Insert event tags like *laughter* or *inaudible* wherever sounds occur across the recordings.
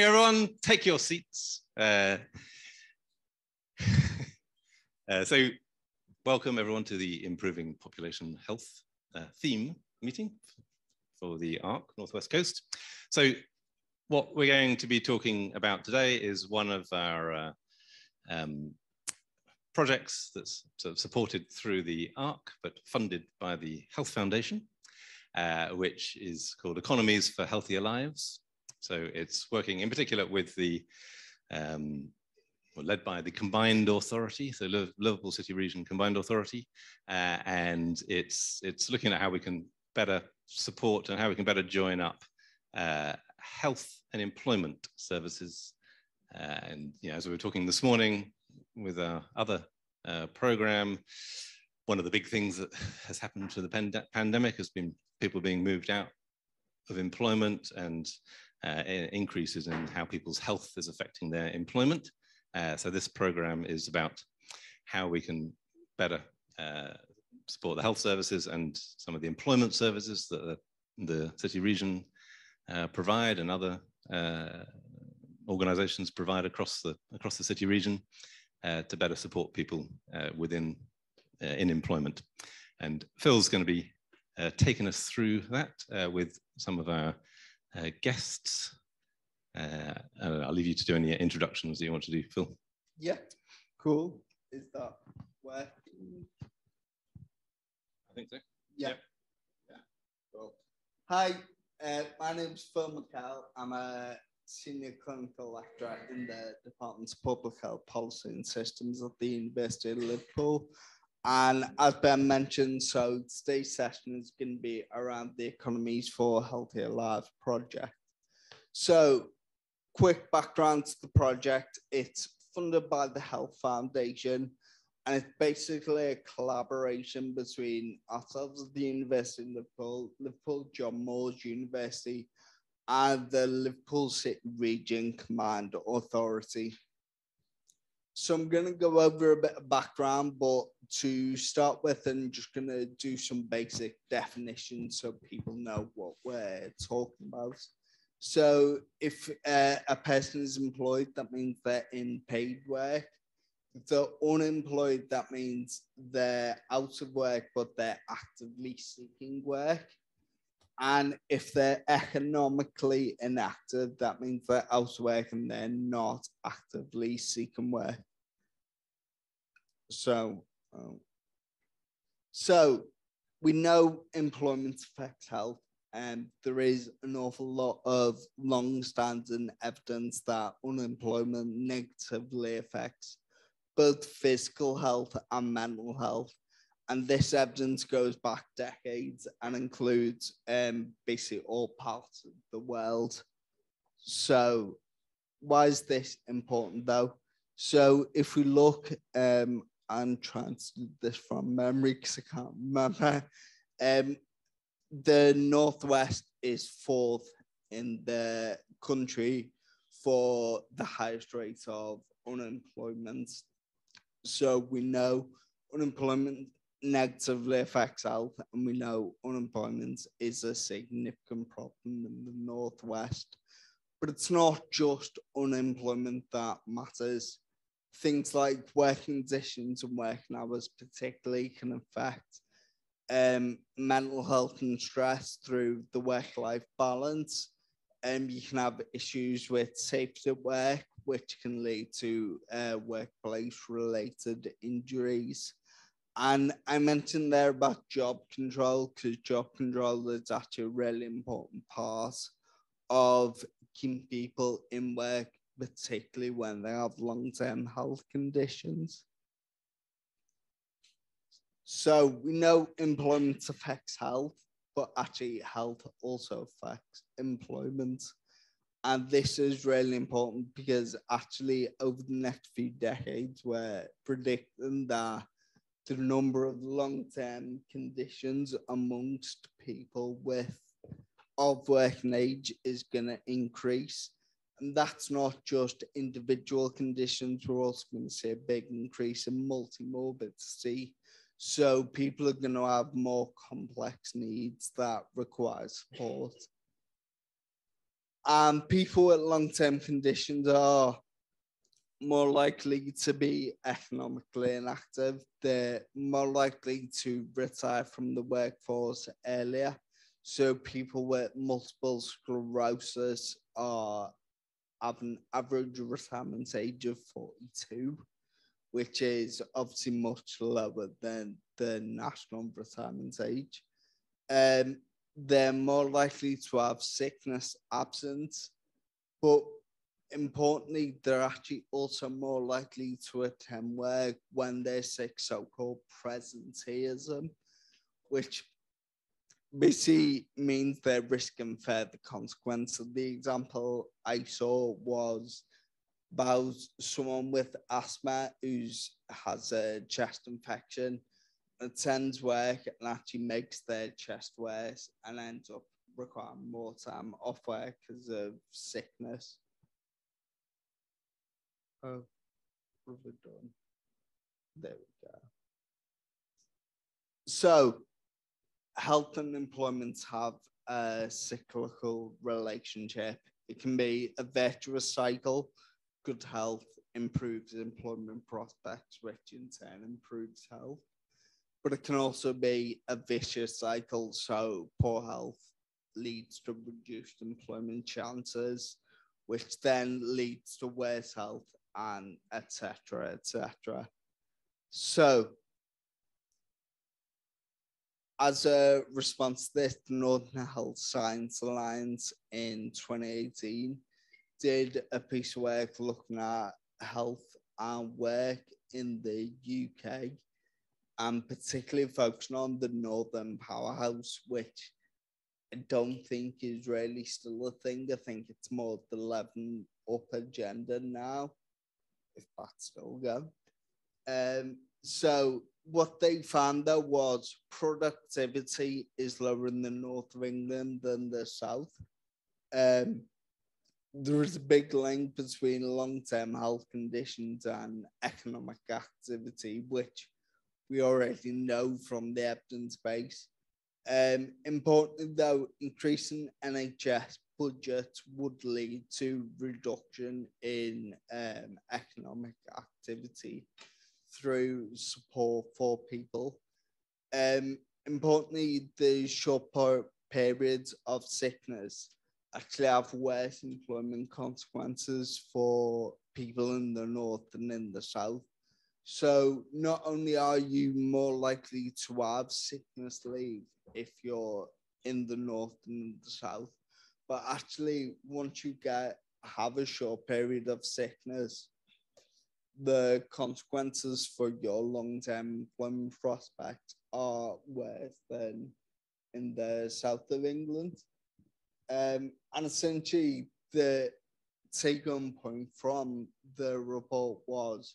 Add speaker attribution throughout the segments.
Speaker 1: Everyone. Take your seats. Uh, *laughs* uh, so, welcome everyone to the Improving Population Health uh, theme meeting for the ARC Northwest Coast. So, what we're going to be talking about today is one of our uh, um, projects that's sort of supported through the ARC, but funded by the Health Foundation, uh, which is called Economies for Healthier Lives. So it's working in particular with the, um, well, led by the Combined Authority, so Liverpool City Region Combined Authority, uh, and it's, it's looking at how we can better support and how we can better join up uh, health and employment services. Uh, and you know, as we were talking this morning with our other uh, program, one of the big things that *laughs* has happened to the pand pandemic has been people being moved out of employment and uh, increases in how people's health is affecting their employment. Uh, so this program is about how we can better uh, support the health services and some of the employment services that the, the city region uh, provide and other uh, organizations provide across the, across the city region uh, to better support people within in employment. And Phil's going to be taking us through that with some of our uh, guests. Uh, I'll leave you to do any introductions that you want to do, Phil.
Speaker 2: Yeah, cool. Is that working?
Speaker 1: I think so.
Speaker 2: Yeah. Yep. Yeah. Cool. Hi, uh, my name's Phil McHale. I'm a senior clinical lecturer in the Department of Public Health Policy and Systems at the University of Liverpool. And as Ben mentioned, so today's session is going to be around the Economies for Healthier Lives project. So, quick background to the project it's funded by the Health Foundation, and it's basically a collaboration between ourselves at the University of Liverpool, Liverpool John Moores University, and the Liverpool City Region Combined Authority. So I'm going to go over a bit of background, but to start with, I'm just going to do some basic definitions so people know what we're talking about. So if uh, a person is employed, that means they're in paid work. If they're unemployed, that means they're out of work, but they're actively seeking work. And if they're economically inactive, that means they're out of work and they're not actively seeking work. So, um, so we know employment affects health, and there is an awful lot of long-standing evidence that unemployment negatively affects both physical health and mental health and this evidence goes back decades and includes um, basically all parts of the world. So, why is this important though? So, if we look, um, I'm trying to do this from memory because I can't remember. Um, the Northwest is fourth in the country for the highest rate of unemployment. So we know unemployment negatively affects health, and we know unemployment is a significant problem in the Northwest. But it's not just unemployment that matters. Things like working conditions and working hours, particularly, can affect um, mental health and stress through the work life balance. And um, you can have issues with safety at work, which can lead to uh, workplace related injuries. And I mentioned there about job control because job control is actually a really important part of keeping people in work, particularly when they have long term health conditions. So we know employment affects health, but actually, health also affects employment. And this is really important because actually, over the next few decades, we're predicting that the number of long-term conditions amongst people with of working age is going to increase. And that's not just individual conditions, we're also going to see a big increase in multimorbidity. So people are going to have more complex needs that require support. and people with long-term conditions are more likely to be economically inactive. They're more likely to retire from the workforce earlier. So people with multiple sclerosis are have an average retirement age of 42, which is obviously much lower than the national retirement age. Um, they're more likely to have sickness absence, but importantly, they're actually also more likely to attend work when they're sick, so-called presenteeism, which basically means they're risking further consequences. The example I saw was about someone with asthma who has a chest infection, attends work and actually makes their chest worse and ends up requiring more time off work because of sickness. We done? There we go. So, health and employment have a cyclical relationship. It can be a virtuous cycle. Good health improves employment prospects, which in turn improves health. But it can also be a vicious cycle. So, poor health leads to reduced employment chances, which then leads to worse health and etc. etc. So, as a response to this, the Northern Health Science Alliance in 2018 did a piece of work looking at health and work in the UK and particularly focusing on the Northern Powerhouse, which I don't think is really still a thing. I think it's more the levelling up agenda now, if that's still going. Um, so what they found though was productivity is lower in the north of England than the south. Um, there is a big link between long-term health conditions and economic activity, which we already know from the evidence base. Um, importantly, though, increasing NHS budgets would lead to reduction in um, economic activity through support for people. Um, importantly, the short periods of sickness actually have worse employment consequences for people in the north than in the south. So not only are you more likely to have sickness leave if you're in the north than in the south, but actually once you get have a short period of sickness, the consequences for your long-term employment prospects are worse than in the south of England. Um, and essentially, the take-home point from the report was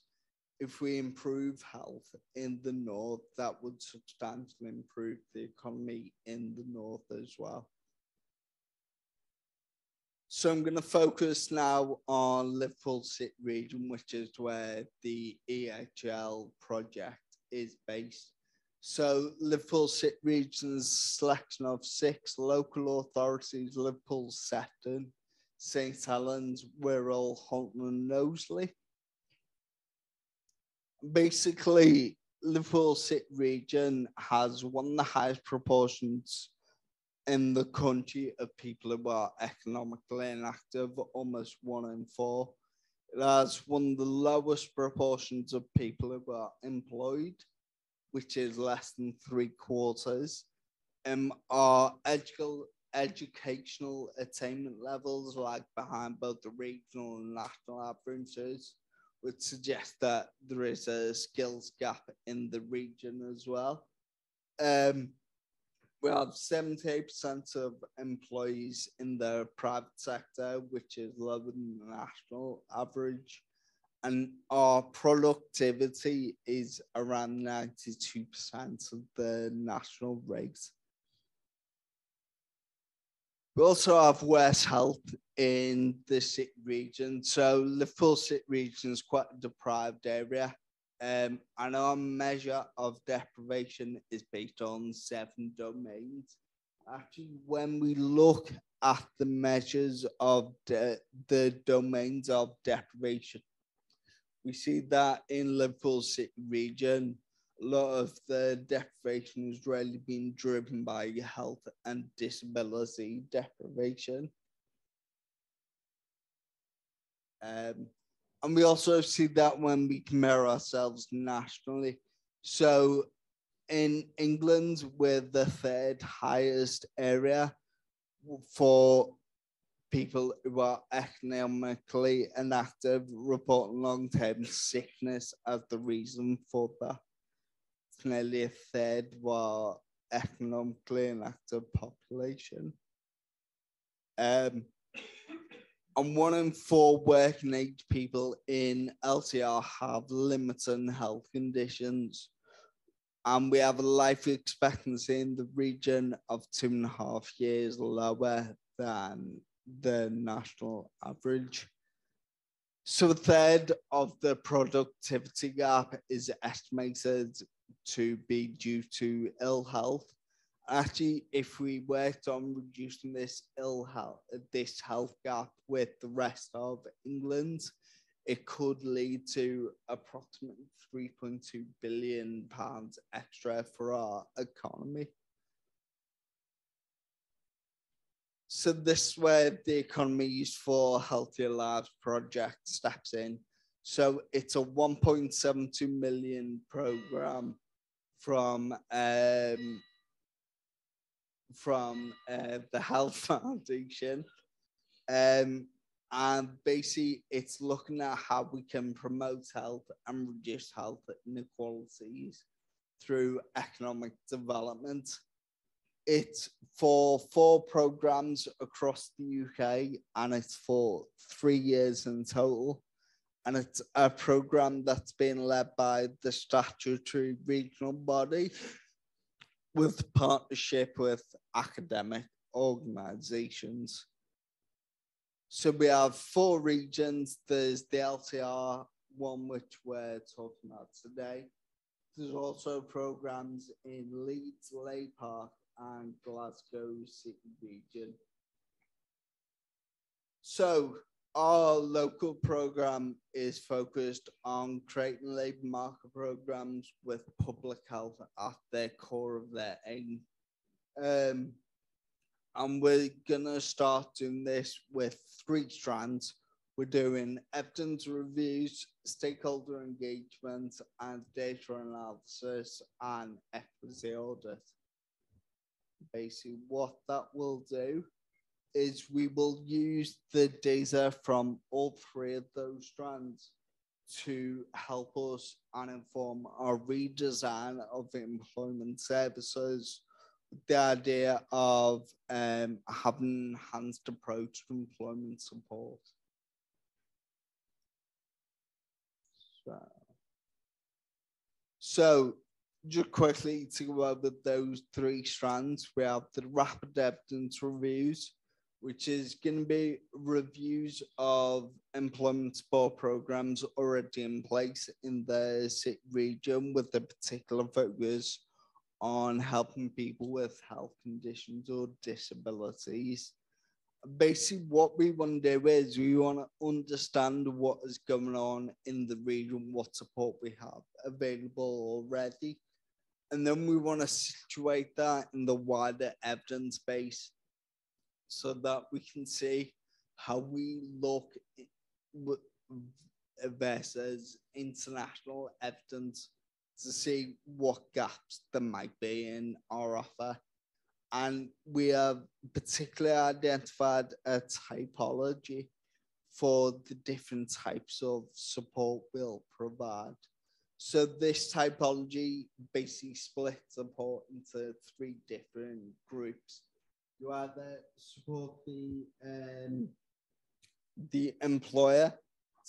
Speaker 2: if we improve health in the north, that would substantially improve the economy in the north as well. So I'm going to focus now on Liverpool City region, which is where the EHL project is based. So Liverpool City region's selection of six local authorities, Liverpool, Sefton, St Helens, Wirral, Halton and Knowsley. Basically, Liverpool City region has one of the highest proportions in the country of people who are economically inactive, almost one in four. It has one of the lowest proportions of people who are employed, which is less than three quarters. Um, our edu- educational attainment levels lag behind both the regional and national averages, which suggests that there is a skills gap in the region as well. Um, we have 78% of employees in the private sector, which is lower than the national average. And our productivity is around 92% of the national rate. We also have worse health in the city region. So Liverpool city region is quite a deprived area. Um, and our measure of deprivation is based on seven domains. actually, when we look at the measures of de- the domains of deprivation, we see that in Liverpool City region, a lot of the deprivation has really been driven by health and disability deprivation. Um, and we also see that when we compare ourselves nationally. So in England, we're the third highest area for people who are economically inactive reporting long-term sickness as the reason for that. Nearly a third were economically inactive population. Um, and one in four working age people in LCR have limited health conditions. And we have a life expectancy in the region of two and a half years lower than the national average. So a third of the productivity gap is estimated to be due to ill health actually, if we worked on reducing this ill health, this health gap with the rest of England, it could lead to approximately 3.2 billion pounds extra for our economy. So this is where the Economies for Healthier Lives project steps in. So it's a 1.72 million program from um, from uh, the Health *laughs* Foundation. Um, and basically, it's looking at how we can promote health and reduce health inequalities through economic development. It's for four programs across the UK and it's for three years in total. And it's a program that's been led by the statutory regional body with partnership with academic organizations. So we have four regions. There's the LCR one, which we're talking about today. There's also programs in Leeds, Leigh Park, and Glasgow City region. So our local program is focused on creating labour market programs with public health at their core of their aim. Um, and we're gonna start doing this with three strands. We're doing evidence reviews, stakeholder engagement, and data analysis and equity audit. Basically, what that will do is we will use the data from all three of those strands to help us and inform our redesign of employment services the idea of um, having enhanced approach to employment support. So, so just quickly to go over those three strands, we have the rapid evidence reviews, which is going to be reviews of employment support programs already in place in the region with a particular focus on helping people with health conditions or disabilities. Basically, what we want to do is we want to understand what is going on in the region, what support we have available already. And then we want to situate that in the wider evidence base so that we can see how we look versus international evidence to see what gaps there might be in our offer. And we have particularly identified a typology for the different types of support we'll provide. So this typology basically splits support into three different groups you either support the um, the employer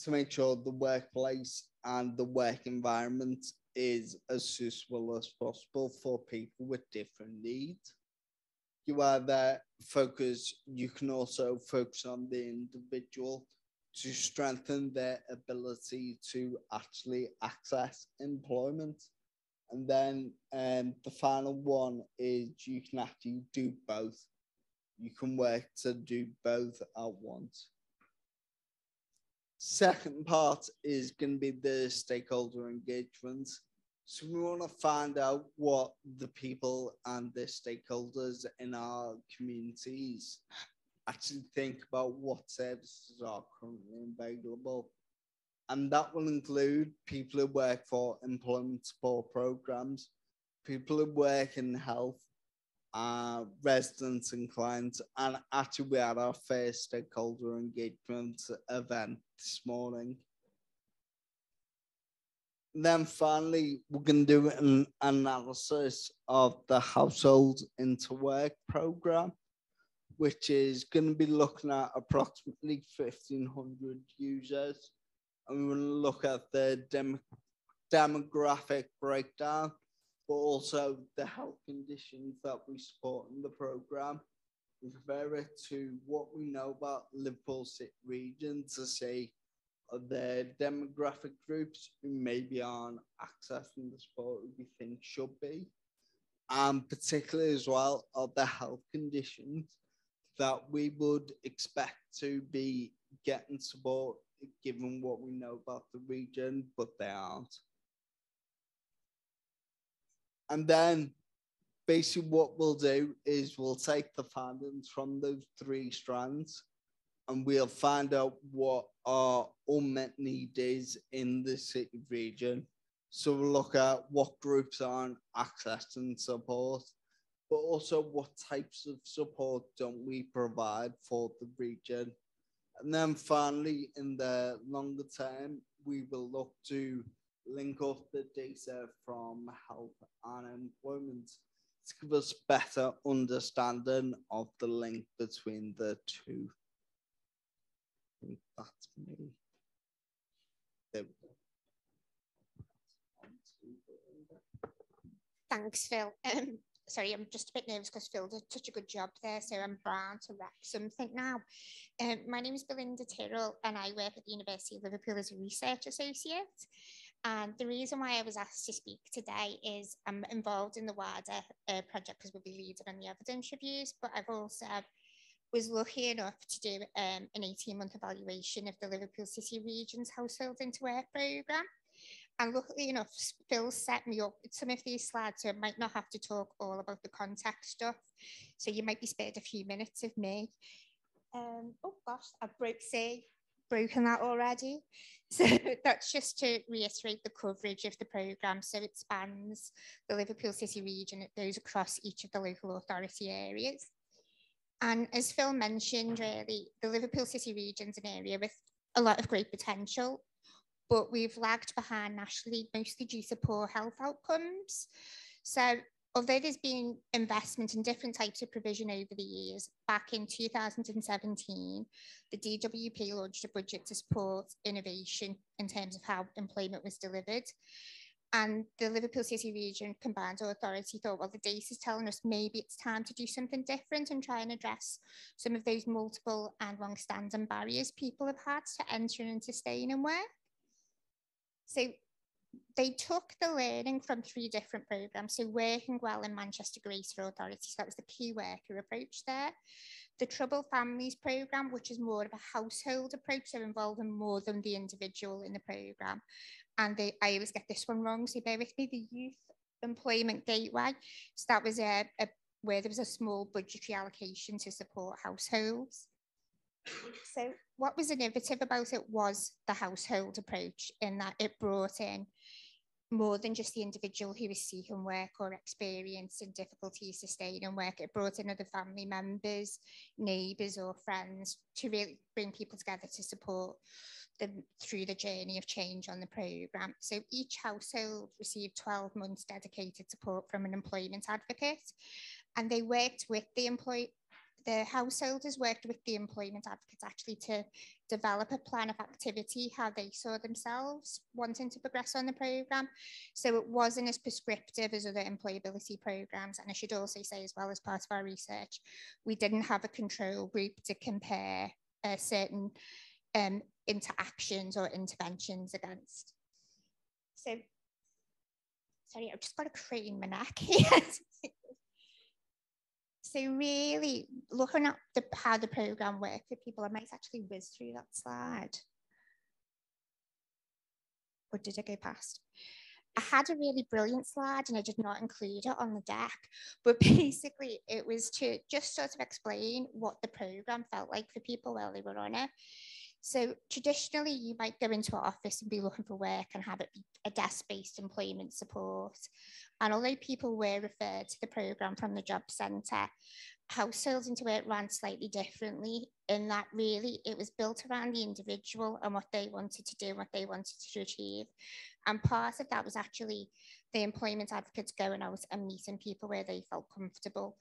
Speaker 2: to make sure the workplace and the work environment is as suitable as possible for people with different needs. You either focus, you can also focus on the individual to strengthen their ability to actually access employment. And then um, the final one is you can actually do both. You can work to do both at once. Second part is going to be the stakeholder engagement. So we want to find out what the people and the stakeholders in our communities actually think about what services are currently available. And that will include people who work for employment support programs, people who work in health, uh, residents and clients. And actually, we had our first stakeholder engagement event this morning. Then finally, we're going to do an analysis of the Household into Work program, which is going to be looking at approximately 1,500 users. And we want to look at the dem demographic breakdown, but also the health conditions that we support in the program. We compare it to what we know about Liverpool City region to see the demographic groups who maybe aren't accessing the sport we think should be, and particularly as well of the health conditions that we would expect to be getting support given what we know about the region, but they aren't. And then basically what we'll do is we'll take the findings from those three strands and we'll find out what our unmet need is in the city region. So we'll look at what groups aren't accessing support, but also what types of support don't we provide for the region. And then finally, in the longer term, we will look to link up the data from health and employment to give us better understanding of the link between the two think that's me. There we go.
Speaker 3: Thanks, Phil. Um, sorry, I'm just a bit nervous because Phil did such a good job there, so I'm bound to wreck something now. Um, my name is Belinda Tyrrell, and I work at the University of Liverpool as a research associate. And the reason why I was asked to speak today is I'm involved in the WADA uh, project because we'll be leading on the evidence reviews, but I've also was lucky enough to do um, an 18 month evaluation of the Liverpool City Region's Household into Work programme. And luckily enough, Phil set me up with some of these slides, so I might not have to talk all about the contact stuff. So you might be spared a few minutes of me. Um, oh gosh, I broke, say, broken that already. *laughs* So that's just to reiterate the coverage of the programme. So it spans the Liverpool City region, it goes across each of the local authority areas. And as Phil mentioned, really, the Liverpool City region is an area with a lot of great potential, but we've lagged behind nationally, mostly due to poor health outcomes. So although there's been investment in different types of provision over the years, back in 2017, the DWP launched a budget to support innovation in terms of how employment was delivered. And the Liverpool City Region Combined Authority thought, well, the data is telling us maybe it's time to do something different and try and address some of those multiple and long-standing barriers people have had to enter and sustain and work. So they took the learning from three different programs. So working well in Manchester Greater Authority, so that was the key worker approach there. The Troubled Families program, which is more of a household approach, so involving more than the individual in the program and they, I always get this one wrong, so bear with me, the Youth Employment Gateway. So that was a, a where there was a small budgetary allocation to support households. So what was innovative about it was the household approach in that it brought in more than just the individual who was seeking work or experiencing difficulties sustaining work. It brought in other family members, neighbours or friends to really bring people together to support them through the journey of change on the programme. So each household received 12 months dedicated support from an employment advocate and they worked with the employee the householders worked with the employment advocates actually to develop a plan of activity, how they saw themselves wanting to progress on the programme. So it wasn't as prescriptive as other employability programmes. And I should also say as well as part of our research, we didn't have a control group to compare a certain um, interactions or interventions against. So sorry, I've just got to crane my neck. *laughs* so really looking at the, how the program worked for people, I might actually whiz through that slide. Or did I go past? I had a really brilliant slide and I did not include it on the deck, but *laughs* basically it was to just sort of explain what the program felt like for people while they were on it. So traditionally, you might go into an office and be looking for work and have it be a desk-based employment support. And although people were referred to the programme from the job centre, households into it ran slightly differently in that really it was built around the individual and what they wanted to do what they wanted to achieve. And part of that was actually the employment advocates going out and meeting people where they felt comfortable.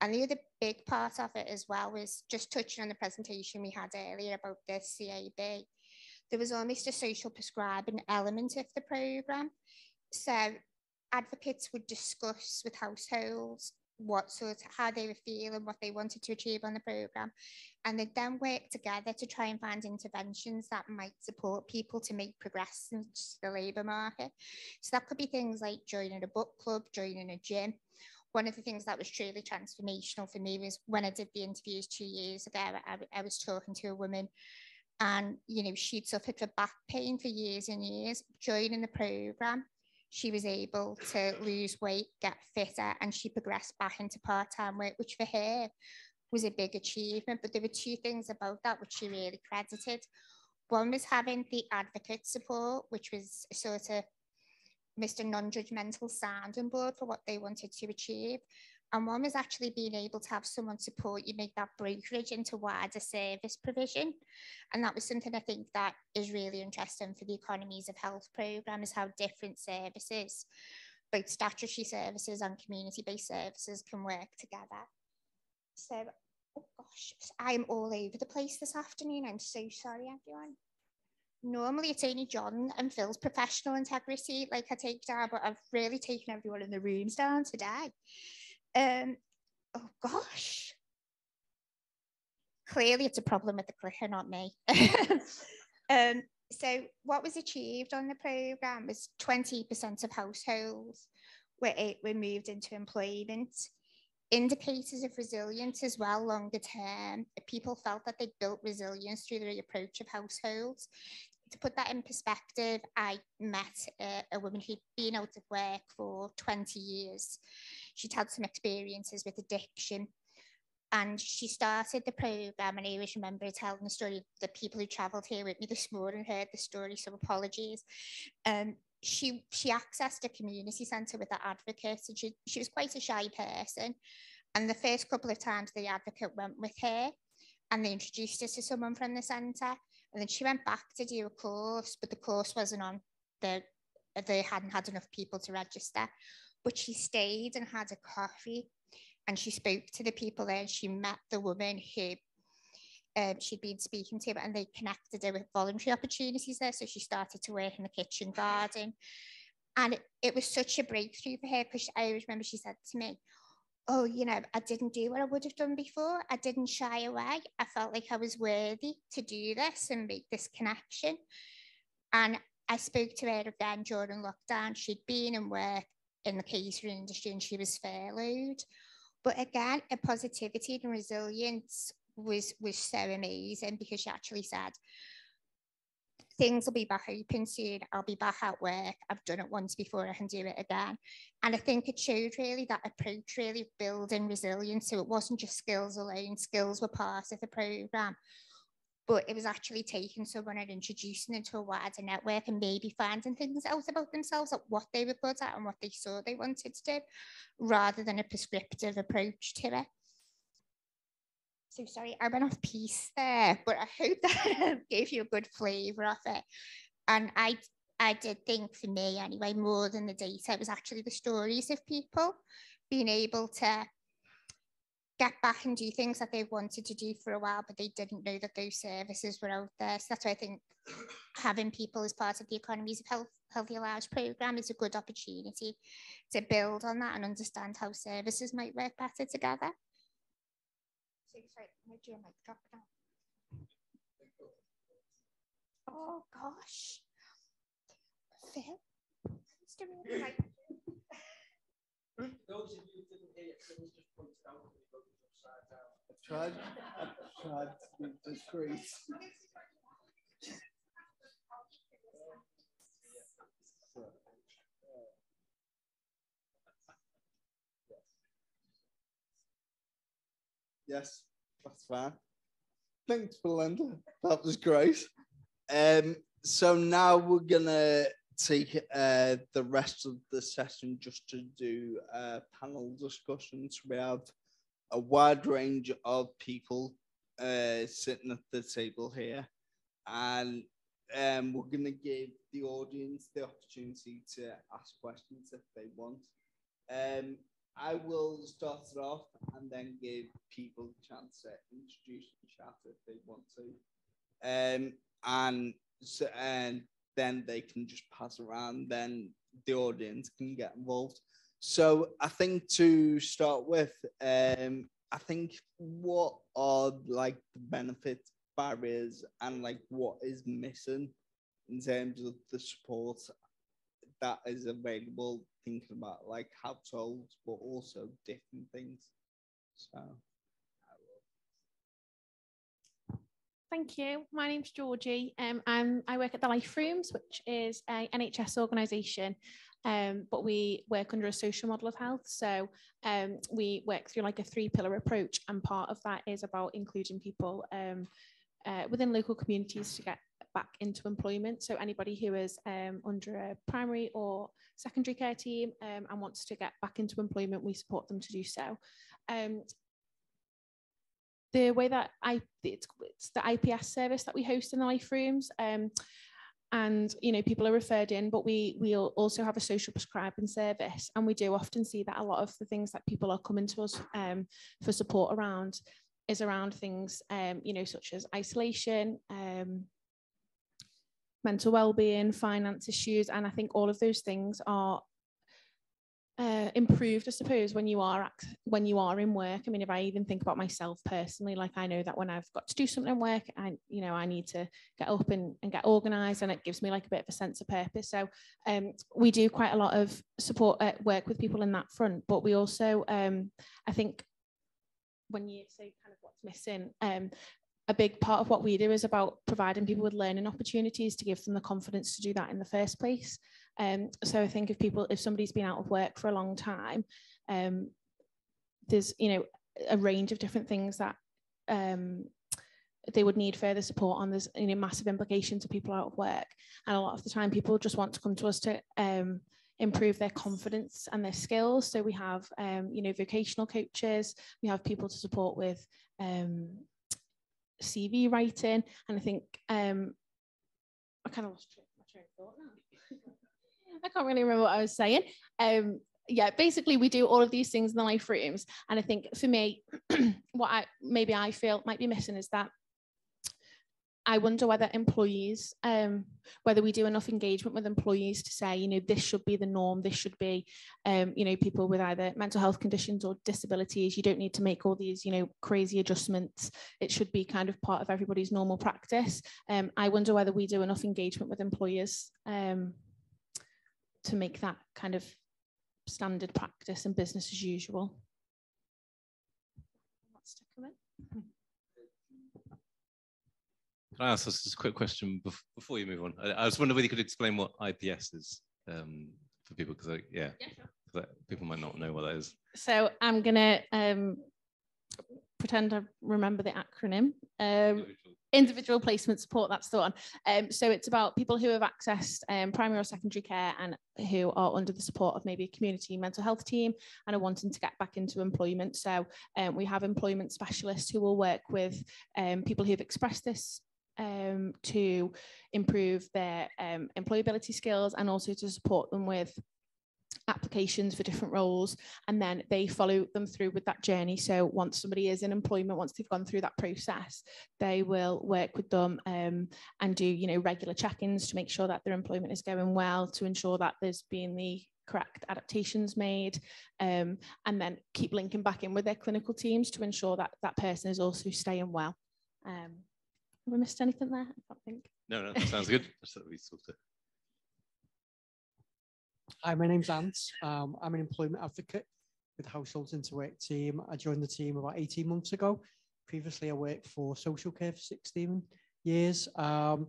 Speaker 3: And the other big part of it as well was just touching on the presentation we had earlier about the CAB. There was almost a social prescribing element of the programme. So advocates would discuss with households what sort of how they were feeling, what they wanted to achieve on the program, and they'd then work together to try and find interventions that might support people to make progress into the labour market. So that could be things like joining a book club, joining a gym. One of the things that was truly transformational for me was when I did the interviews two years ago, I, I was talking to a woman and you know she'd suffered from back pain for years and years joining the program she was able to lose weight, get fitter, and she progressed back into part time work, which for her was a big achievement. But there were two things about that which she really credited. One was having the advocate support, which was sort of Mr. Non judgmental sounding board for what they wanted to achieve. And one was actually being able to have someone support you make that brokerage into wider service provision. And that was something I think that is really interesting for the economies of health programme is how different services, both statutory services and community-based services can work together. So, oh gosh, I'm all over the place this afternoon. I'm so sorry, everyone. Normally it's only John and Phil's professional integrity, like I take down, but I've really taken everyone in the rooms down today. Um, oh gosh. Clearly it's a problem with the clicker, not me. *laughs* um, so what was achieved on the programme was 20% of households were, were moved into employment. Indicators of resilience as well, longer term. People felt that they built resilience through the approach of households to put that in perspective, I met a, a, woman who'd been out of work for 20 years. She'd had some experiences with addiction and she started the program and I always remember telling the story the people who travelled here with me this morning heard the story so apologies um she she accessed a community centre with her advocate and she, she was quite a shy person and the first couple of times the advocate went with her and they introduced her to someone from the centre and then she went back to do a course, but the course wasn't on the, they hadn't had enough people to register. But she stayed and had a coffee and she spoke to the people there and she met the woman who um, she'd been speaking to and they connected her with voluntary opportunities there. So she started to work in the kitchen garden. And it, it was such a breakthrough for her because I always remember she said to me, oh, you know, I didn't do what I would have done before. I didn't shy away. I felt like I was worthy to do this and make this connection. And I spoke to her again during lockdown. She'd been in work in the catering industry and she was furloughed. But again, a positivity and resilience was was so amazing because she actually said, things will be back open soon. I'll be back at work. I've done it once before, I can do it again. And I think it showed really that approach, really building resilience. So it wasn't just skills alone, skills were part of the programme. But it was actually taking someone and introducing them to a wider network and maybe finding things out about themselves, like what they were good at and what they saw they wanted to do, rather than a prescriptive approach to it. So sorry, I went off piece there, but I hope *laughs* that gave you a good flavour of it. And I, I did think for me anyway, more than the data, it was actually the stories of people being able to get back and do things that they wanted to do for a while, but they didn't know that those services were out there. So that's why I think having people as part of the Economies of Health Healthy Lives programme is a good opportunity to build on that and understand how services might work better together sorry. Oh gosh. Phil,
Speaker 4: Those of you who didn't hear, it, Phil just pointed out
Speaker 2: tried, tried to be discreet. Yes, that's fine. Thanks, Belinda. That was great. Um, so now we're gonna take uh, the rest of the session just to do uh, panel discussions. We have a wide range of people uh, sitting at the table here, and um, we're going to give the audience the opportunity to ask questions if they want. Um, I will start it off and then give people a chance to introduce the chat if they want to. Um, and so, and then they can just pass around, then the audience can get involved. So I think to start with, um, I think what are like the benefits, barriers, and like what is missing in terms of the support that is available, thinking about like households, but also different things. So.
Speaker 5: Thank you. My name's Georgie. Um, I'm, I work at the Life Rooms, which is a NHS organisation, um, but we work under a social model of health. So um, we work through like a three pillar approach, and part of that is about including people um, uh, within local communities to get back into employment. So anybody who is um, under a primary or secondary care team um, and wants to get back into employment, we support them to do so. Um, the way that I it's, it's, the IPS service that we host in the life rooms. And you know people are referred in but we we also have a social prescribing service and we do often see that a lot of the things that people are coming to us um, for support around is around things um, you know such as isolation um, mental well-being finance issues and i think all of those things are uh, improved, I suppose, when you are when you are in work. I mean, if I even think about myself personally, like I know that when I've got to do something in work, I you know I need to get up and, and get organised, and it gives me like a bit of a sense of purpose. So um, we do quite a lot of support at work with people in that front, but we also, um, I think, when you say kind of what's missing, um, a big part of what we do is about providing people with learning opportunities to give them the confidence to do that in the first place. Um, so I think if people, if somebody's been out of work for a long time, um, there's you know a range of different things that um, they would need further support on. There's you know massive implications to people out of work, and a lot of the time people just want to come to us to um, improve their confidence and their skills. So we have um, you know vocational coaches, we have people to support with um, CV writing, and I think um, I kind of lost my train of thought now. I can't really remember what I was saying. Um, yeah, basically we do all of these things in the life rooms. And I think for me, *clears throat* what I maybe I feel might be missing is that I wonder whether employees, um, whether we do enough engagement with employees to say, you know, this should be the norm. This should be, um, you know, people with either mental health conditions or disabilities. You don't need to make all these, you know, crazy adjustments. It should be kind of part of everybody's normal practice. Um, I wonder whether we do enough engagement with employers um, to make that kind of standard practice and business as usual.
Speaker 1: Can I ask us just a quick question before you move on? I, I was wondering whether you could explain what IPS is um, for people, because yeah, yeah sure. people might not know what that is.
Speaker 5: So I'm gonna um, pretend I remember the acronym. Um, individual placement support, that's the one. Um, so it's about people who have accessed um, primary or secondary care and who are under the support of maybe a community mental health team and are wanting to get back into employment. So um, we have employment specialists who will work with um, people who've expressed this um, to improve their um, employability skills and also to support them with applications for different roles and then they follow them through with that journey so once somebody is in employment once they've gone through that process they will work with them um, and do you know regular check-ins to make sure that their employment is going well to ensure that there's been the correct adaptations made um, and then keep linking back in with their clinical teams to ensure that that person is also staying well um, have I missed anything there? I can't
Speaker 1: think. No, no, sounds good. *laughs* That's what we sort of
Speaker 4: Hi, my name's Ant. Um, I'm an employment advocate with the Households Into Work team. I joined the team about 18 months ago. Previously, I worked for social care for 16 years. Um,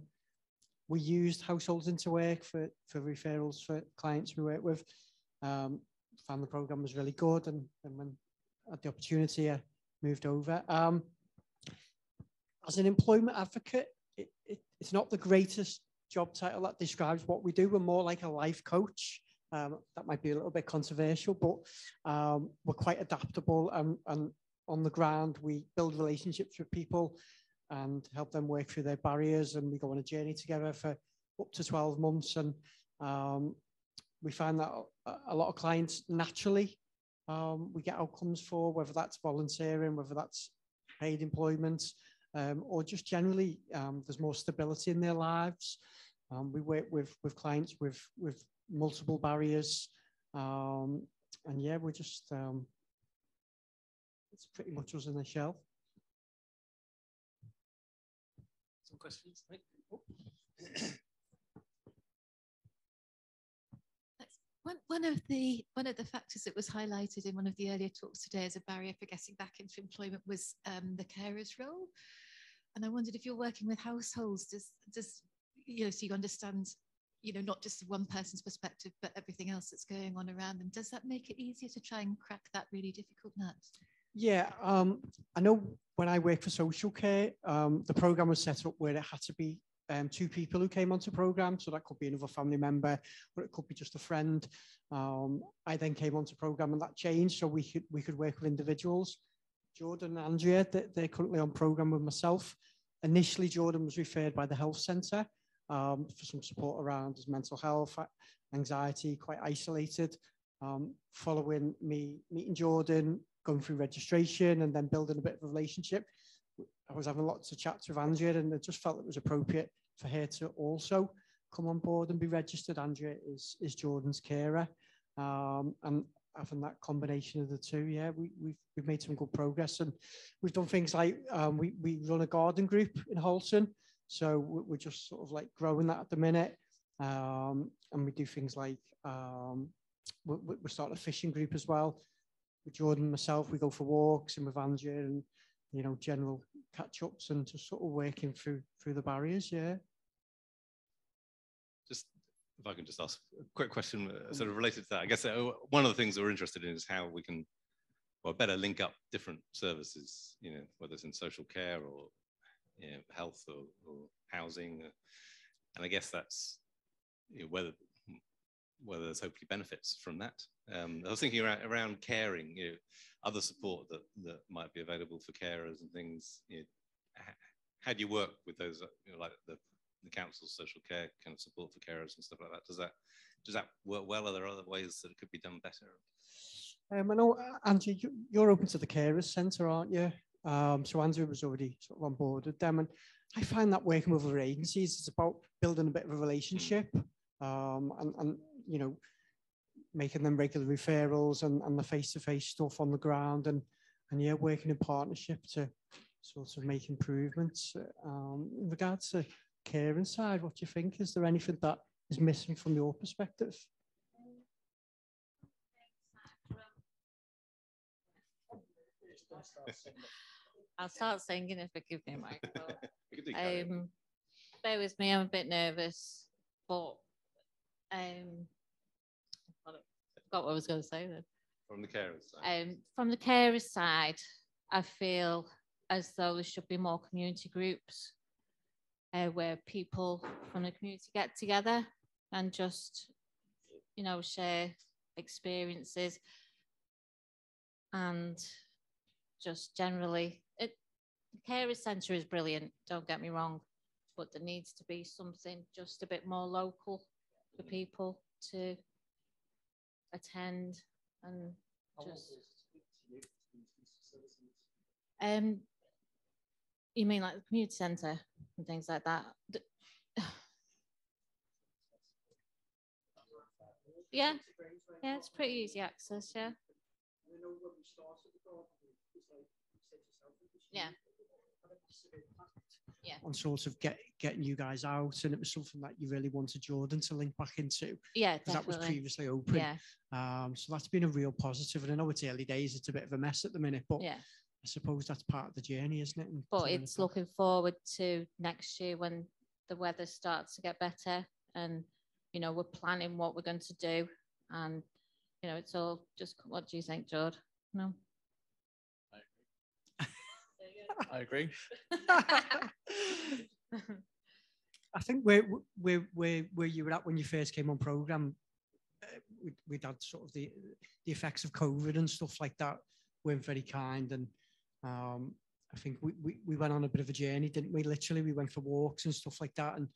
Speaker 4: we used Households Into Work for, for referrals for clients we work with. Um, found the program was really good, and, and when had the opportunity, I moved over. Um, as an employment advocate, it, it, it's not the greatest job title that describes what we do. We're more like a life coach. Um, that might be a little bit controversial, but um, we're quite adaptable and, and on the ground, we build relationships with people and help them work through their barriers. And we go on a journey together for up to 12 months. And um, we find that a lot of clients naturally um, we get outcomes for, whether that's volunteering, whether that's paid employment, um, or just generally um, there's more stability in their lives. Um, we work with with clients with with multiple barriers, um, and yeah, we're just um, it's pretty much us in a shell.
Speaker 1: Some questions? Oh.
Speaker 6: One, one of the one of the factors that was highlighted in one of the earlier talks today as a barrier for getting back into employment was um, the carer's role. And I wondered if you're working with households, does does you know, so you understand, you know, not just one person's perspective, but everything else that's going on around them. Does that make it easier to try and crack that really difficult nut?
Speaker 4: Yeah, um, I know when I worked for social care, um, the program was set up where it had to be um, two people who came onto program. So that could be another family member, or it could be just a friend. Um, I then came onto program and that changed. So we could, we could work with individuals. Jordan and Andrea, they, they're currently on program with myself. Initially, Jordan was referred by the health centre um, for some support around his mental health, anxiety, quite isolated. Um, following me meeting Jordan, going through registration and then building a bit of a relationship, I was having lots of chats with Andrea and I just felt it was appropriate for her to also come on board and be registered. Andrea is, is Jordan's carer. Um, and having that combination of the two, yeah, we, we've, we've made some good progress. And we've done things like um, we, we run a garden group in Halton. So we're just sort of like growing that at the minute. Um, and we do things like um, we're, we're starting a fishing group as well. With Jordan and myself, we go for walks and with Andrea and, you know, general catch ups and just sort of working through through the barriers. Yeah.
Speaker 1: Just if I can just ask a quick question, uh, sort of related to that. I guess uh, one of the things we're interested in is how we can, well, better link up different services. You know, whether it's in social care or you know, health or, or housing, and I guess that's you know, whether whether there's hopefully benefits from that. Um, I was thinking around, around caring, you know, other support that, that might be available for carers and things. You know, how do you work with those, you know, like the, the council's social care kind of support for carers and stuff like that? Does that does that work well? Are there other ways that it could be done better?
Speaker 4: Um, I know, Andrew, you're open to the carers centre, aren't you? Um, so Andrew was already sort of on board with them, and I find that working with other agencies, it's about building a bit of a relationship, um, and, and you know, making them regular referrals and, and the face-to-face stuff on the ground and, and yeah, working in partnership to sort of make improvements. Um, in regards to care inside, what do you think? Is there anything that is missing from your perspective?
Speaker 7: I'll start singing if I give me a microphone. *laughs* um, bear with me, I'm a bit nervous, but um, forgot what I was going to say then.
Speaker 1: From the carers side.
Speaker 7: Um, from the carers side, I feel as though there should be more community groups uh, where people from the community get together and just, you know, share experiences and just generally, the carers centre is brilliant, don't get me wrong, but there needs to be something just a bit more local for people to attend and just. Um, you mean like the community centre and things like that? *sighs* yeah, yeah, it's pretty easy access. Yeah. Yeah. Yeah.
Speaker 4: on sort of get getting you guys out, and it was something that you really wanted Jordan to link back into
Speaker 7: Yeah,
Speaker 4: because that was previously open.
Speaker 7: Yeah,
Speaker 4: Um, so that's been a real positive. and I know it's early days; it's a bit of a mess at the minute, but
Speaker 7: yeah.
Speaker 4: I suppose that's part of the journey, isn't it? And
Speaker 7: But it's looking forward to next year when the weather starts to get better and, you know, we're planning what we're going to do. And, you know, it's all just, what do you think, George? No? *laughs*
Speaker 8: I agree.
Speaker 4: I think where where where where you were at when you first came on program, uh, we we'd had sort of the the effects of COVID and stuff like that weren't very kind, and um, I think we, we we went on a bit of a journey, didn't we? Literally, we went for walks and stuff like that, and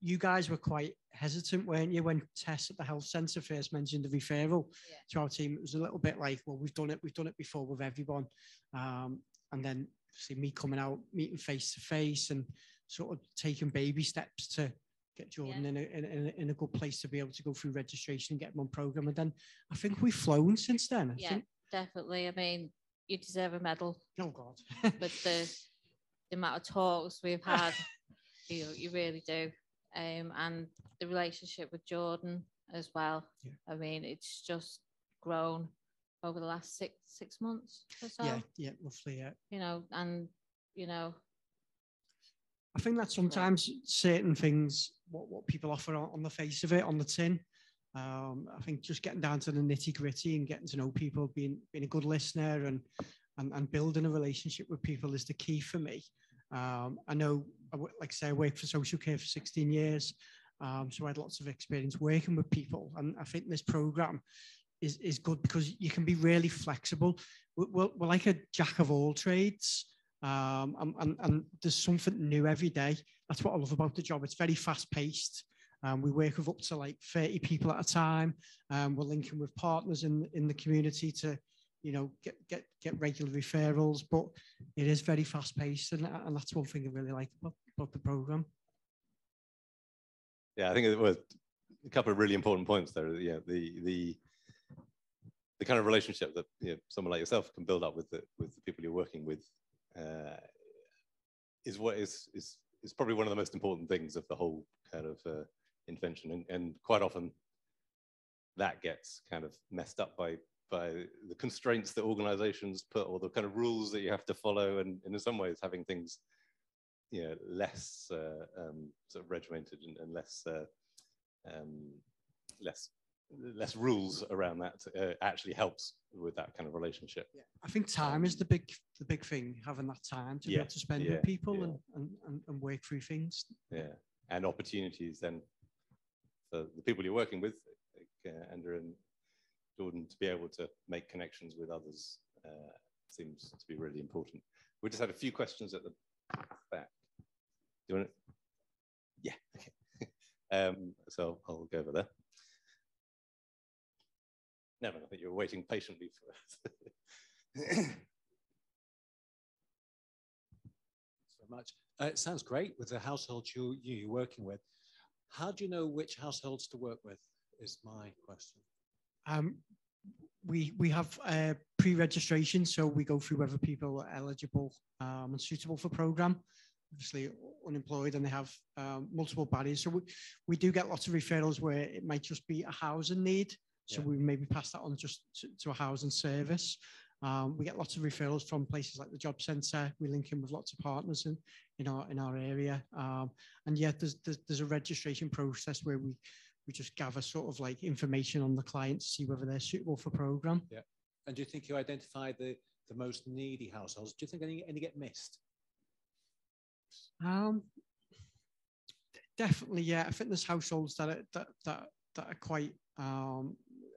Speaker 4: you guys were quite hesitant, weren't you, when Tess at the health centre first mentioned the referral
Speaker 7: Yeah.
Speaker 4: to our team? It was a little bit like, well, we've done it, we've done it before with everyone, um, and then see me coming out, meeting face to face, and sort of taking baby steps to get Jordan in, a, in, a, in a good place to be able to go through registration and get him on program. And then I think we've flown since then. I
Speaker 7: Yeah,
Speaker 4: think,
Speaker 7: definitely. I mean, you deserve a medal
Speaker 4: oh God. *laughs*
Speaker 7: with the, the amount of talks we've had. *laughs* you, you really do. Um, and the relationship with Jordan as well.
Speaker 4: Yeah.
Speaker 7: I mean, it's just grown over the last six six months or so.
Speaker 4: yeah, yeah, roughly, yeah.
Speaker 7: You know, and you know,
Speaker 4: I think that sometimes certain things, what, what people offer on, on the face of it, on the tin, um, I think just getting down to the nitty gritty and getting to know people, being being a good listener and and, and building a relationship with people is the key for me. Um, I know, like I say, I worked for social care for 16 years, um, so I had lots of experience working with people, and I think this program is is good because you can be really flexible. We're, we're, like a jack of all trades um, and, and, and there's something new every day. That's what I love about the job. It's very fast paced. Um, we work with up to like 30 people at a time. Um, we're linking with partners in, in the community to, you know, get, get, get regular referrals, but it is very fast paced. And, and that's one thing I really like about, about the program.
Speaker 1: Yeah, I think it was a couple of really important points there. Yeah, the the the kind of relationship that you know, someone like yourself can build up with the with the people you're working with uh, is what is is is probably one of the most important things of the whole kind of uh, intervention, and, and quite often that gets kind of messed up by by the constraints that organizations put or the kind of rules that you have to follow and, and in some ways having things you know less uh, um, sort of regimented and, and less uh, um, less less rules around that uh, actually helps with that kind of relationship.
Speaker 4: Yeah. I think time is the big the big thing, having that time to be able to spend
Speaker 1: yeah,
Speaker 4: with people
Speaker 1: yeah.
Speaker 4: and, and, and, and work through things.
Speaker 1: Yeah, and opportunities then for the people you're working with, like, uh, Andrew and Jordan, to be able to make connections with others uh, seems to be really important. We just had a few questions at the back. Do you want to? Yeah. Okay. *laughs* um, so I'll go over there. Nevin, I think you were waiting patiently for
Speaker 9: so much. Uh, it sounds great with the households you, you, you're working with. How do you know which households to work with? Is my question.
Speaker 4: Um, we we have uh, pre-registration, so we go through whether people are eligible um, and suitable for program. Obviously, unemployed and they have um, multiple barriers. So we, we do get lots of referrals where it might just be a housing need. So
Speaker 9: Yeah.
Speaker 4: we maybe pass that on just to, to a housing service. Um, we get lots of referrals from places like the job centre. We link in with lots of partners in, in our in our area. Um, and yet there's, there's there's a registration process where we we just gather sort of like information on the client to see whether they're suitable for program. Yeah.
Speaker 9: And do you think you identify the, the most needy households? Do you think any, any get missed?
Speaker 4: Um, definitely, yeah. I think there's households that are, that that that are quite um,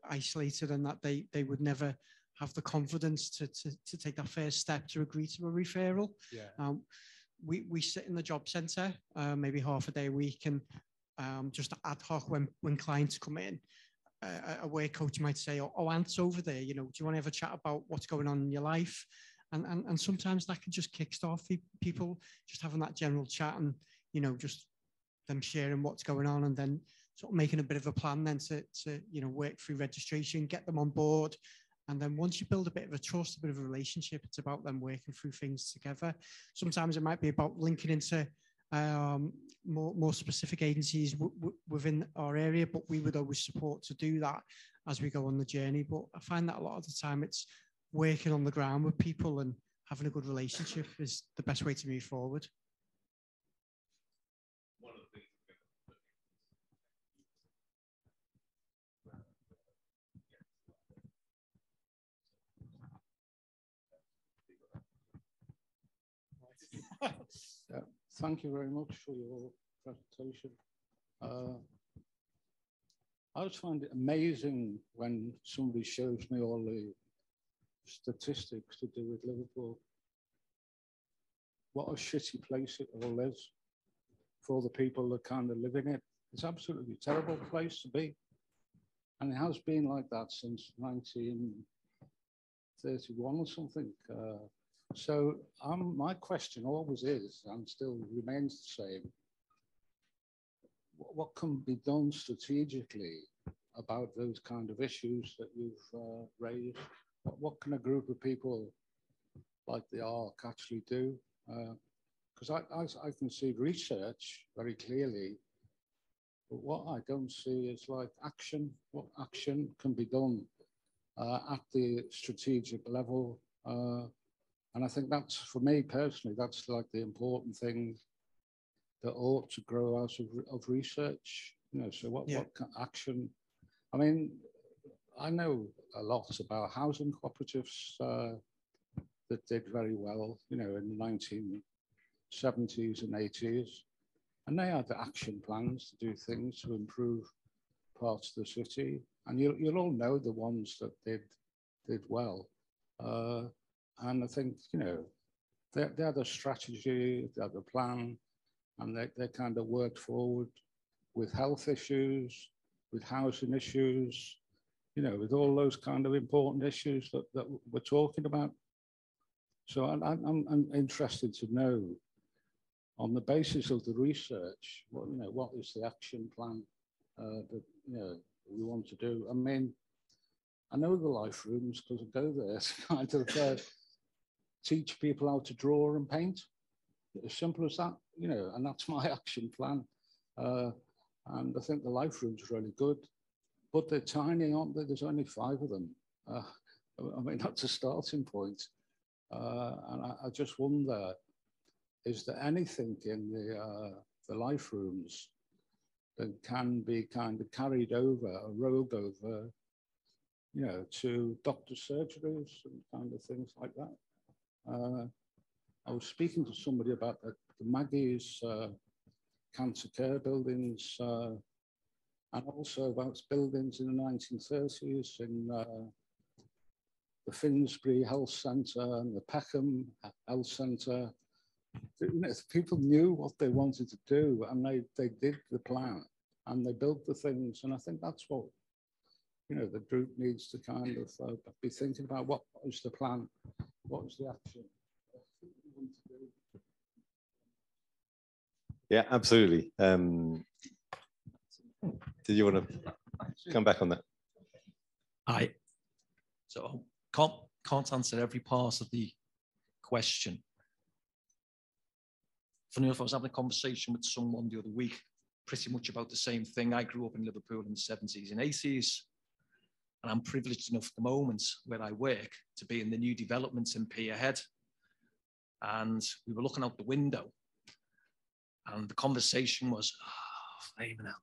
Speaker 4: isolated and that they they would never have the confidence to, to to take that first step to agree to a referral.
Speaker 9: Yeah.
Speaker 4: Um, we we sit in the job centre uh, maybe half a day a week and um, just ad hoc when when clients come in. Uh, a way coach might say, "Oh, oh, Ant's over there. You know, do you want to have a chat about what's going on in your life?" And and, and sometimes that can just kickstart pe- people just having that general chat and you know just them sharing what's going on and then sort of making a bit of a plan then to to you know work through registration, get them on board, And then once you build a bit of a trust, a bit of a relationship, it's about them working through things together. Sometimes it might be about linking into um, more, more specific agencies within our area, but we would always support to do that as we go on the journey. But I find that a lot of the time it's working on the ground with people and having a good relationship is the best way to move forward.
Speaker 10: Yeah, thank you very much for your presentation. Uh, I always find it amazing when somebody shows me all the statistics to do with Liverpool. What a shitty place it all is for the people that kind of live in it. It's absolutely terrible place to be. And it has been like that since 1931 or something. Uh, so um, my question always is, and still remains the same, what can be done strategically about those kind of issues that you've uh, raised? What, what, can a group of people like the ARC actually do? Because uh, I, I, I, can see research very clearly, but what I don't see is like action. What action can be done uh, at the strategic level? And I think that's, for me personally, that's like the important thing that ought to grow out of, of research. You know, so what, yeah. what action? I mean, I know a lot about housing cooperatives uh, that did very well, you know, in the 1970s and 80s. And they had action plans to do things to improve parts of the city. And you, you'll all know the ones that did, did well. Uh, and I think, you know, they, they had a strategy, they had a plan, and they, they kind of worked forward with health issues, with housing issues, you know, with all those kind of important issues that, that we're talking about. So I'm, I'm, I'm interested to know, on the basis of the research, what, you know, what is the action plan uh, that, you know, we want to do? I mean, I know the life rooms because I go there *laughs* to kind of uh, teach people how to draw and paint. As simple as that, you know, and that's *laughs* my action plan. Uh, and I think the life room's are really good, but they're tiny, aren't they? There's only five of them. Uh, I mean, *laughs* that's a starting point. Uh, and I, I, just wonder, is there anything in the, uh, the life rooms that can be kind of carried over, a rogue over, you know, to doctor surgeries and kind of things like that? Uh, I was speaking to somebody about the, the Maggie's uh, cancer care buildings uh, and also about buildings in the 1930s in uh, the Finsbury Health Centre and the Peckham Health Centre. You know, people knew what they wanted to do and they, they did the plan and they built the things. And I think that's what, you know, the group needs to kind of uh, be thinking about what is the plan what was the action?
Speaker 1: Yeah, absolutely. Um, did you want to come back on that?
Speaker 11: I so can't can't answer every part of the question. Funny enough, I was having a conversation with someone the other week, pretty much about the same thing. I grew up in Liverpool in the 70s and 80s. And I'm privileged enough at the moment where I work to be in the new developments in Peterhead. And we were looking out the window, and the conversation was, oh, flaming out.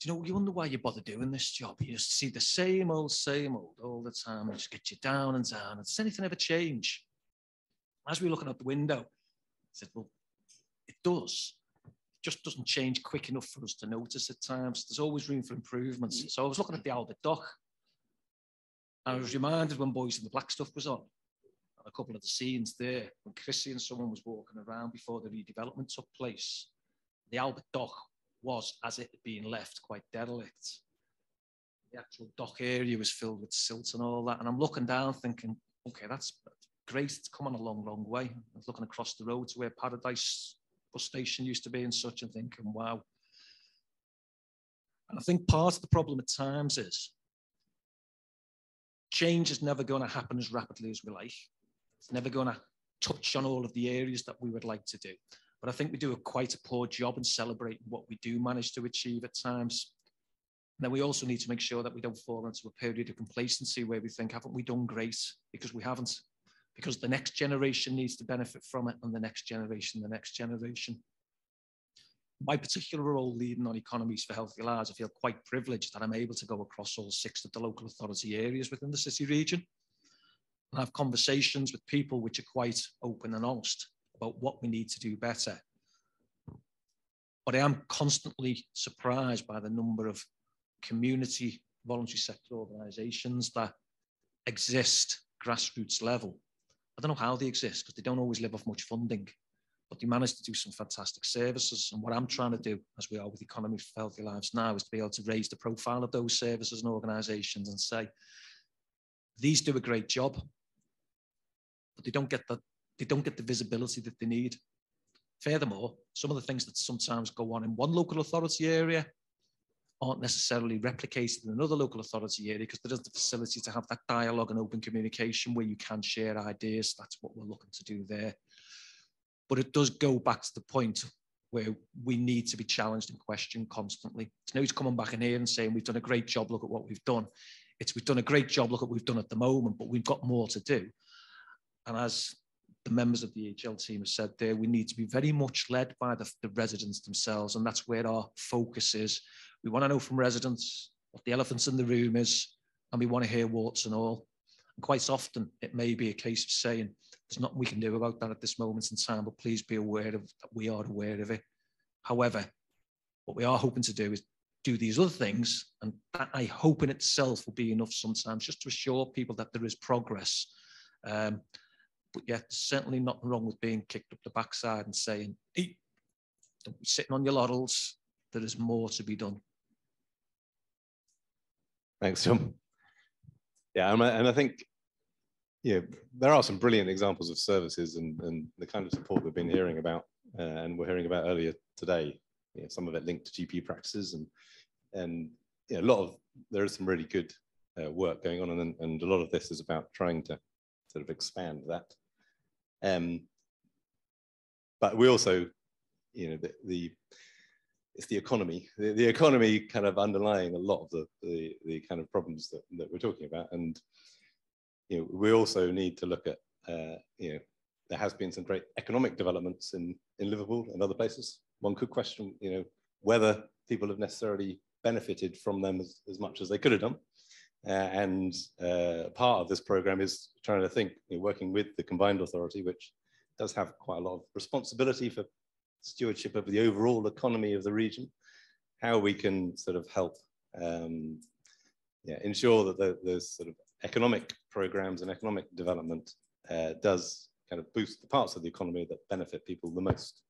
Speaker 11: Do you know, you wonder why you bother doing this job? You just see the same old, same old all the time. It just get you down and down. Does anything ever change? As we were looking out the window, I said, well, it does. It just doesn't change quick enough for us to notice at times. There's always room for improvements. So I was looking at the Albert Dock and I was reminded when Boys in the Black stuff was on, and a couple of the scenes there, when Chrissie and someone was walking around before the redevelopment took place, the Albert Dock was, as it had been left, quite derelict. The actual dock area was filled with silt and all that. And I'm looking down thinking, okay, that's great. It's come on a long, long way. I was looking across the road to where Paradise bus station used to be and such and thinking, wow. And I think part of the problem at times is change is never going to happen as rapidly as we like. It's never going to touch on all of the areas that we would like to do. But I think we do a quite a poor job in celebrating what we do manage to achieve at times. And then we also need to make sure that we don't fall into a period of complacency where we think, haven't we done great? Because we haven't. Because the next generation needs to benefit from it, and the next generation, the next generation. My particular role leading on economies for healthy lives, I feel quite privileged that I'm able to go across all six of the local authority areas within the city region and have conversations with people which are quite open and honest about what we need to do better. But I am constantly surprised by the number of community voluntary sector organisations that exist grassroots level. I don't know how they exist because they don't always live off much funding, but they manage to do some fantastic services. And what I'm trying to do, as we are with Economy for Healthy Lives now, is to be able to raise the profile of those services and organisations and say, these do a great job, but they don't get the they don't get the visibility that they need. Furthermore, some of the things that sometimes go on in one local authority area aren't necessarily replicated in another local authority area because there isn't the facility to have that dialogue and open communication where you can share ideas. That's what we're looking to do there. But it does go back to the point where we need to be challenged and questioned constantly. It's no use coming back in here and saying we've done a great job, look at what we've done. It's we've done a great job, look at what we've done at the moment, but we've got more to do. And as the members of the HL team have said there, we need to be very much led by the, the residents themselves, and that's where our focus is. We want to know from residents what the elephants in the room is, and we want to hear warts and all. And quite often, it may be a case of saying, there's nothing we can do about that at this moment in time, but please be aware of that we are aware of it. However, what we are hoping to do is do these other things, and that I hope in itself will be enough sometimes just to assure people that there is progress. Um, but yet certainly nothing wrong with being kicked up the backside and saying, hey, don't be sitting on your laurels. There is more to be done.
Speaker 1: Thanks, John. Yeah, and I think yeah, there are some brilliant examples of services and, and the kind of support we've been hearing about, uh, and we're hearing about earlier today. You know, some of it linked to GP practices, and and yeah, a lot of there is some really good uh, work going on, and, and a lot of this is about trying to sort of expand that. Um, but we also, you know, the, the it's the economy, the, the, economy kind of underlying a lot of the, the, the kind of problems that, that we're talking about. And, you know, we also need to look at, uh, you know, there has been some great economic developments in, in Liverpool and other places. One could question, you know, whether people have necessarily benefited from them as, as much as they could have done. Uh, and uh, part of this program is trying to think, you know, working with the combined authority, which does have quite a lot of responsibility for stewardship of the overall economy of the region, how we can sort of help um, yeah, ensure that the, those sort of economic programs and economic development uh, does kind of boost the parts of the economy that benefit people the most.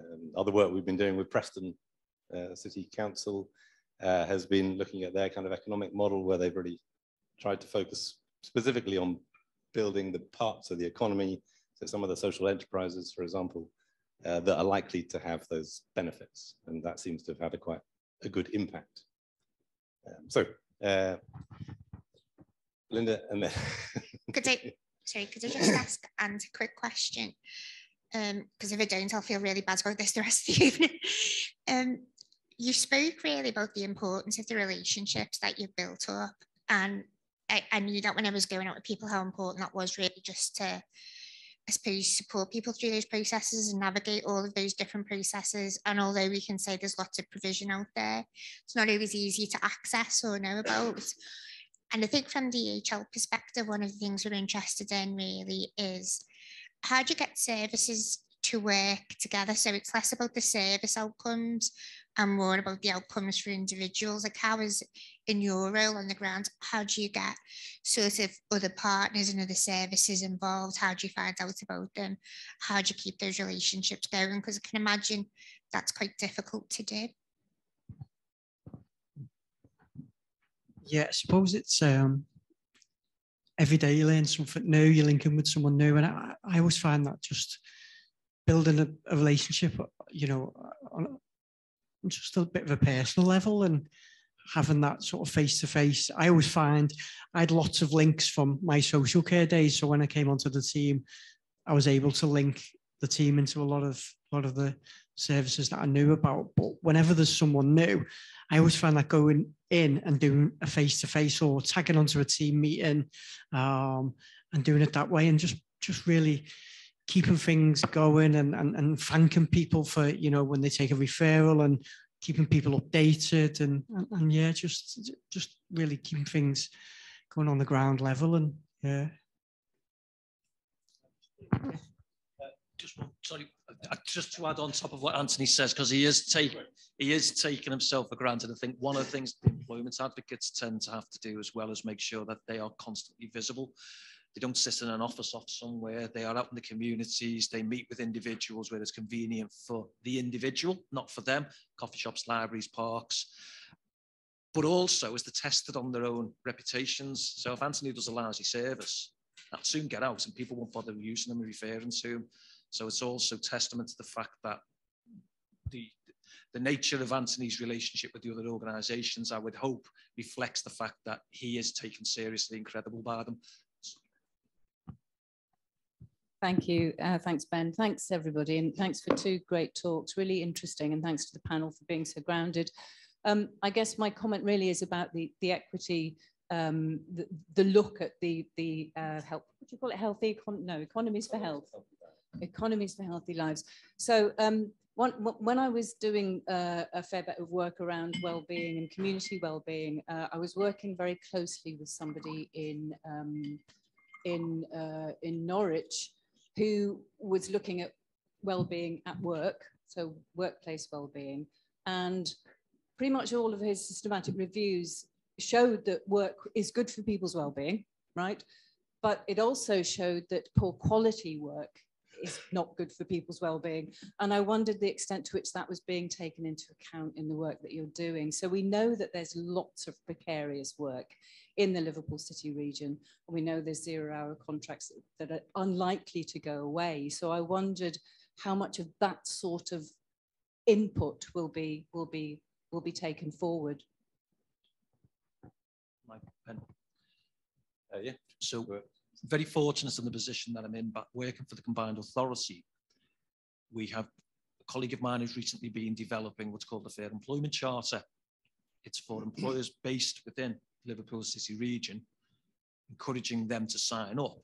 Speaker 1: Um, other work we've been doing with Preston uh, City Council uh, has been looking at their kind of economic model where they've really tried to focus specifically on building the parts of the economy, so some of the social enterprises, for example, uh, that are likely to have those benefits. And that seems to have had a quite a good impact. Um, so, uh, Linda, and then *laughs*
Speaker 3: could I, sorry, could I just ask and a quick question? Because um, if I don't, I'll feel really bad about this the rest of the *laughs* evening. Um, you spoke really about the importance of the relationships that you've built up. And I, I knew that when I was going out with people, how important that was really just to, I suppose, support people through those processes and navigate all of those different processes. And although we can say there's lots of provision out there, it's not always easy to access or know about. And I think from the HL perspective, one of the things we're interested in really is how do you get services to work together? So it's less about the service outcomes and more about the outcomes for individuals. Like how is in your role on the ground, how do you get sort of other partners and other services involved? How do you find out about them? How do you keep those relationships going? Because I can imagine that's quite difficult to do.
Speaker 4: Yeah, I suppose it's um, every day you learn something new, you're linking with someone new. And I, I always find that just building a, a relationship, you know, on, just a bit of a personal level and having that sort of face to face. I always find I had lots of links from my social care days. So when I came onto the team, I was able to link the team into a lot of a lot of the services that I knew about. But whenever there's someone new, I always find that going in and doing a face to face or tagging onto a team meeting um, and doing it that way and just just really keeping things going and, and and thanking people for you know when they take a referral and keeping people updated and, and, and yeah just just really keeping things going on the ground level and yeah
Speaker 11: just sorry, just to add on top of what Anthony says, because he is taking he is taking himself for granted. I think one of the things employment advocates tend to have to do as well is make sure that they are constantly visible. They don't sit in an office off somewhere. They are out in the communities. They meet with individuals where it's convenient for the individual, not for them. Coffee shops, libraries, parks. But also as they're tested on their own reputations. So if Anthony does a lousy service, that'll soon get out and people won't bother using them and referring to. So it's also testament to the fact that the the nature of Anthony's relationship with the other organisations, I would hope, reflects the fact that he is taken seriously incredible by them.
Speaker 12: Thank you. Uh, thanks, Ben. Thanks, everybody. And thanks for two great talks, really interesting. And thanks to the panel for being so grounded. Um, I guess my comment really is about the, the equity, um, the, the look at the, the uh, what do you call it, healthy, econ no, economies for health economies for healthy lives. So um, when I was doing uh, a fair bit of work around well-being and community well-being, uh, I was working very closely with somebody in um, in uh, in Norwich who was looking at well-being at work, so workplace well-being, and pretty much all of his systematic reviews showed that work is good for people's well-being, right? But it also showed that poor quality work is not good for people's well-being. And I wondered the extent to which that was being taken into account in the work that you're doing. So we know that there's lots of precarious work in the Liverpool City region. And we know there's zero-hour contracts that are unlikely to go away. So I wondered how much of that sort of input will be will be will be taken forward.
Speaker 11: My pen. Uh, yeah. So very fortunate in the position that I'm in, but working for the combined authority, we have a colleague of mine who's recently been developing what's called the Fair Employment Charter. It's for employers based within Liverpool City region, encouraging them to sign up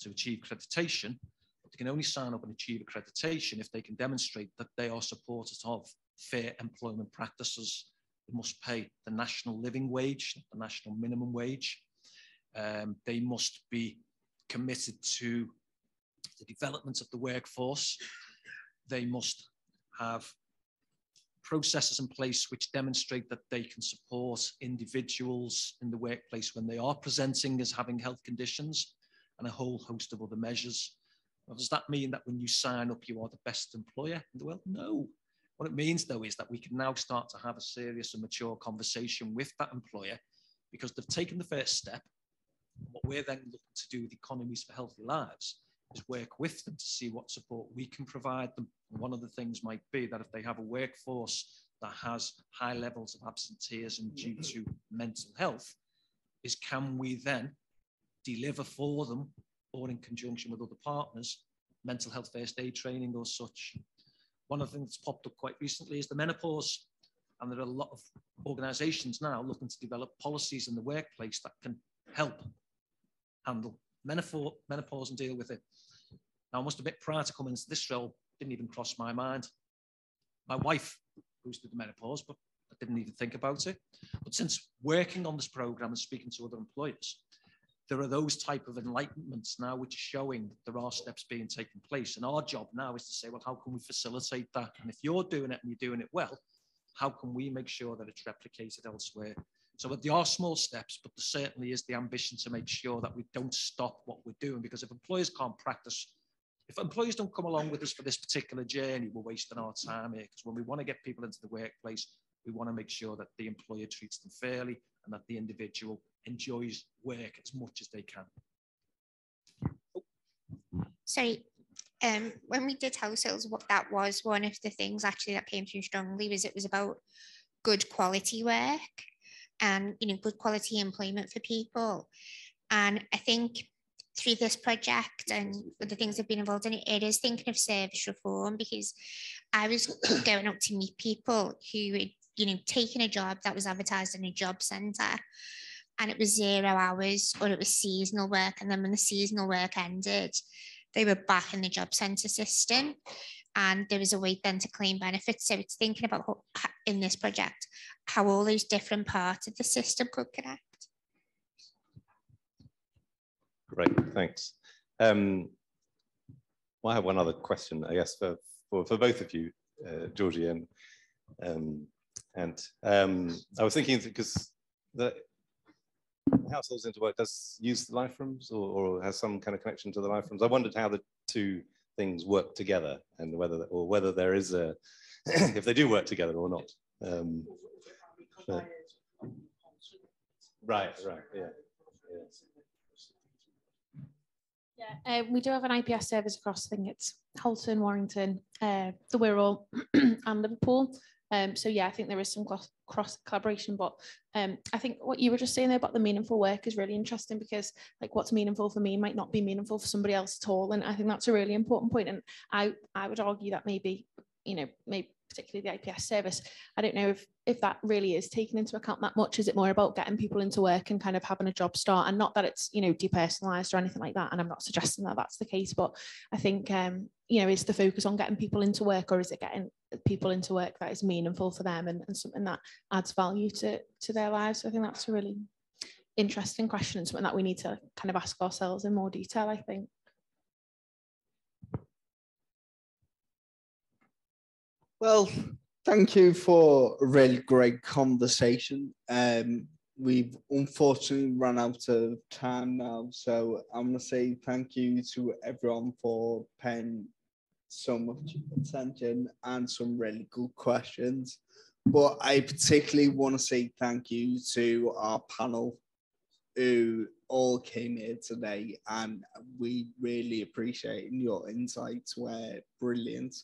Speaker 11: to achieve accreditation. But they can only sign up and achieve accreditation if they can demonstrate that they are supporters of fair employment practices. They must pay the national living wage, the national minimum wage, um, they must be committed to the development of the workforce. They must have processes in place which demonstrate that they can support individuals in the workplace when they are presenting as having health conditions and a whole host of other measures. Does that mean that when you sign up, you are the best employer in the world? No. What it means, though, is that we can now start to have a serious and mature conversation with that employer because they've taken the first step what we're then looking to do with economies for healthy lives is work with them to see what support we can provide them. And one of the things might be that if they have a workforce that has high levels of absenteeism due to mental health, is can we then deliver for them or in conjunction with other partners, mental health first aid training or such. One of the things that's popped up quite recently is the menopause. And there are a lot of organizations now looking to develop policies in the workplace that can help handle menopause and deal with it. Now, I must admit, prior to coming into this role, didn't even cross my mind. My wife goes through the menopause, but I didn't even think about it. But since working on this program and speaking to other employers, there are those type of enlightenments now which are showing that there are steps being taken place. And our job now is to say, well, how can we facilitate that? And if you're doing it and you're doing it well, how can we make sure that it's replicated elsewhere? So there are small steps, but there certainly is the ambition to make sure that we don't stop what we're doing because if employers can't practice, if employers don't come along with us for this particular journey, we're wasting our time here because when we want to get people into the workplace, we want to make sure that the employer treats them fairly and that the individual enjoys work as much as they can.
Speaker 3: Sorry, um, when we did households, what that was one of the things actually that came through strongly was it was about good quality work. And you know good quality employment for people. And I think through this project and the things I've been involved in, it is thinking of service reform because I was *coughs* going up to meet people who had, you know, taken a job that was advertised in a job centre and it was zero hours or it was seasonal work. And then when the seasonal work ended, they were back in the job centre system and there is a way then to claim benefits. So it's thinking about in this project, how all those different parts of the system could connect.
Speaker 1: Great, thanks. Um, well, I have one other question, I guess, for, for, for both of you, uh, Georgie and um, and um, I was thinking because the households into work does use the life rooms or, or, has some kind of connection to the life rooms. I wondered how the two things work together and whether or whether there is a *clears throat* if they do work together or not. Um, but, right, right, yeah. yeah.
Speaker 5: Yeah, uh, we do have an IPS service across, I think it's Halton, Warrington, uh, the Wirral *clears throat* and Liverpool. Um, so yeah, I think there is some cross, cross collaboration, but um, I think what you were just saying there about the meaningful work is really interesting because like what's meaningful for me might not be meaningful for somebody else at all. And I think that's a really important point. And I, I would argue that maybe, you know, maybe particularly the IPS service. I don't know if if that really is taken into account that much. Is it more about getting people into work and kind of having a job start, and not that it's you know depersonalized or anything like that? And I'm not suggesting that that's the case, but I think um, you know is the focus on getting people into work, or is it getting people into work that is meaningful for them and, and something that adds value to to their lives? So I think that's a really interesting question and something that we need to kind of ask ourselves in more detail. I think.
Speaker 2: Well, thank you for a really great conversation. Um, we've unfortunately run out of time now, so I'm to say thank you to everyone for paying so much attention and some really good questions. But I particularly want to say thank you to our panel who all came here today and we really appreciate your insights were brilliant.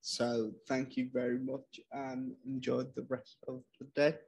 Speaker 2: So thank you very much and enjoy the rest of the day.